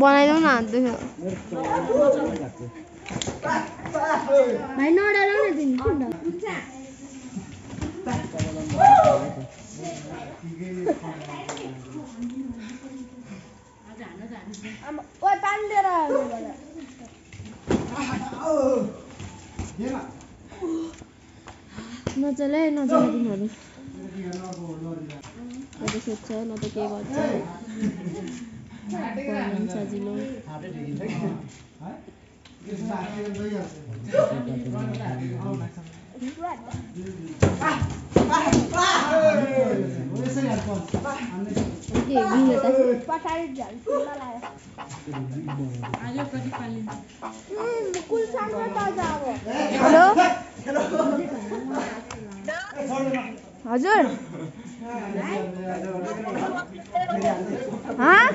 बनाइदेऊ न हात दुख्यो गएको भाइ नडराउ न तिमी पानी लिएर नचल नचल तिमीहरू। त सोध्छ न त के गर्छ पढ्नु सजिलो हेलो हजुर। हाँ?